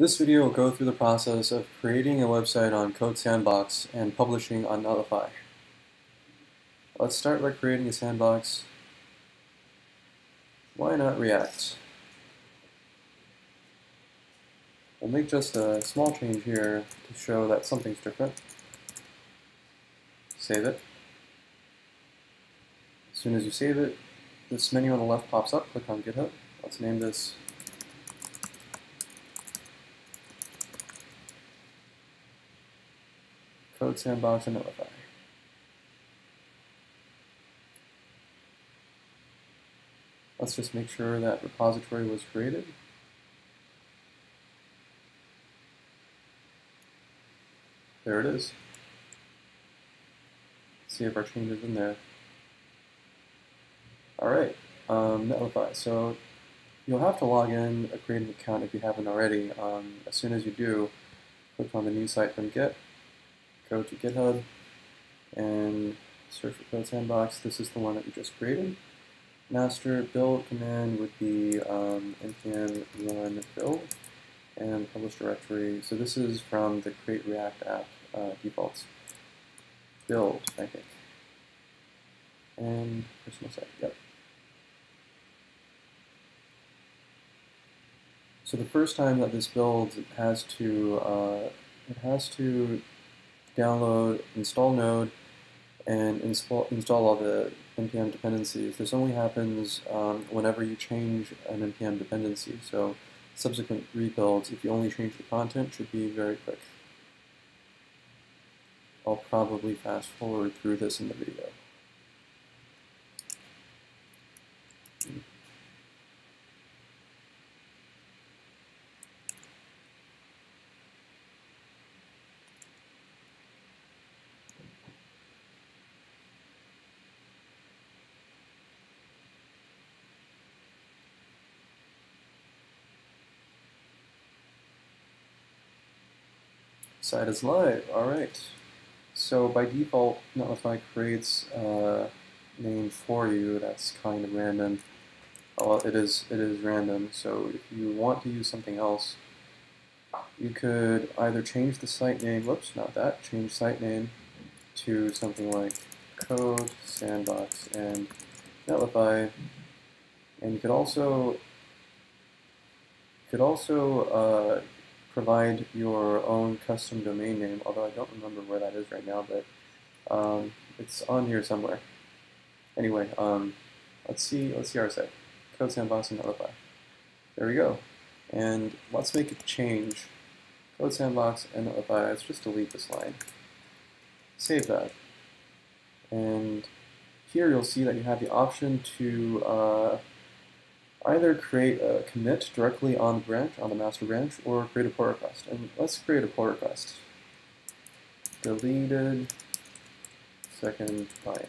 This video will go through the process of creating a website on CodeSandbox and publishing on Netlify. Let's start by creating a sandbox. Why not React? We'll make just a small change here to show that something's different. Save it. As soon as you save it, this menu on the left pops up. Click on GitHub. Let's name this Code Sandbox and Netlify. Let's just make sure that repository was created. There it is. see if our change is in there. Alright, um, Netlify. So you'll have to log in, create an account if you haven't already. Um, as soon as you do, click on the new site from Git, go to GitHub, and search for Code Sandbox. This is the one that we just created. Master build command would be um, npm run build and publish directory. So this is from the create React app uh, defaults. Build, I think. And personal site, yep. So the first time that this builds, it has to uh, it has to download, install Node, and install install all the npm dependencies. This only happens um, whenever you change an npm dependency. So subsequent rebuilds, if you only change the content, should be very quick. I'll probably fast forward through this in the video. Site is live, alright. So by default, Netlify creates a name for you that's kind of random. Well, it is, it is random, so if you want to use something else, you could either change the site name, whoops, not that, change site name to something like code, sandbox, and Netlify, and you could also could also uh, provide your own custom domain name, although I don't remember where that is right now, but um, it's on here somewhere. Anyway, um, let's see let's see our site. Code Sandbox and Netlify. There we go. And let's make a change. Code Sandbox and Netlify. Let's just delete this line. Save that. And here you'll see that you have the option to uh, either create a commit directly on the branch, on the master branch, or create a pull request. And let's create a pull request. Deleted second line.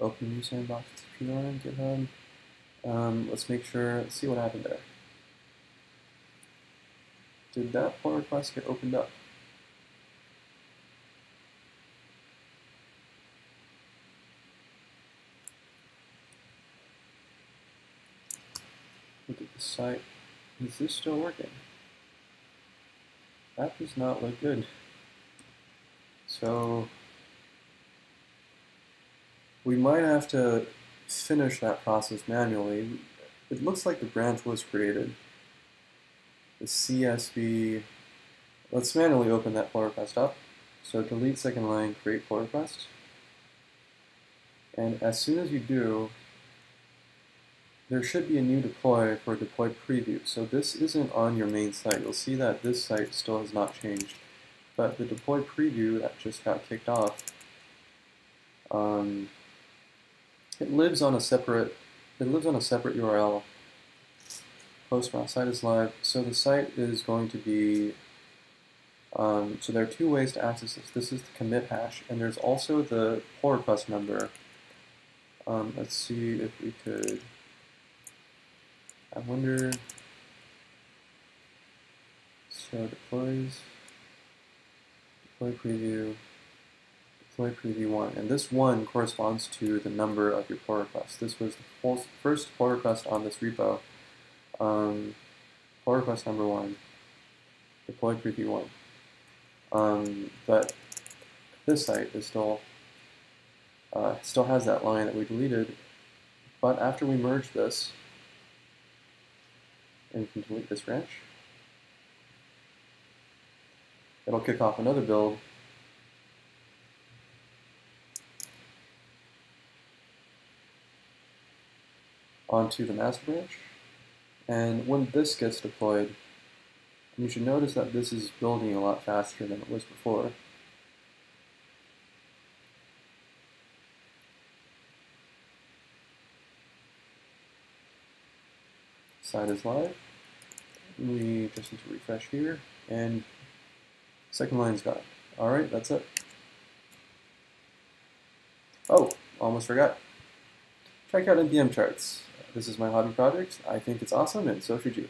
Open new sandbox TPR, GitHub. Um, let's make sure, see what happened there. Did that pull request get opened up? Look at the site. Is this still working? That does not look good. So we might have to finish that process manually. It looks like the branch was created. The CSB, let's manually open that pull request up. So delete second line, create pull request. And as soon as you do, there should be a new deploy for deploy preview. So this isn't on your main site. You'll see that this site still has not changed. But the deploy preview that just got kicked off, um, it lives on a separate it lives on a separate URL. Post my site is live. So the site is going to be um, so there are two ways to access this. This is the commit hash, and there's also the pull request number. Um, let's see if we could I wonder, so deploys, deploy preview, deploy preview 1. And this 1 corresponds to the number of your pull request. This was the first pull request on this repo. Um, pull request number 1, deploy preview 1. Um, but this site is still uh, still has that line that we deleted, but after we merge this, and we can delete this branch, it'll kick off another build onto the master branch. And when this gets deployed, you should notice that this is building a lot faster than it was before. Site is live. We just need to refresh here, and second line's gone. All right, that's it. Oh, almost forgot. Check out NPM charts. This is my hobby project. I think it's awesome, and so should you.